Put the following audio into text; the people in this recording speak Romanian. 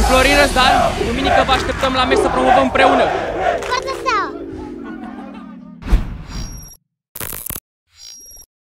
Florin Răzdan, duminică vă așteptăm la meci să promovăm împreună.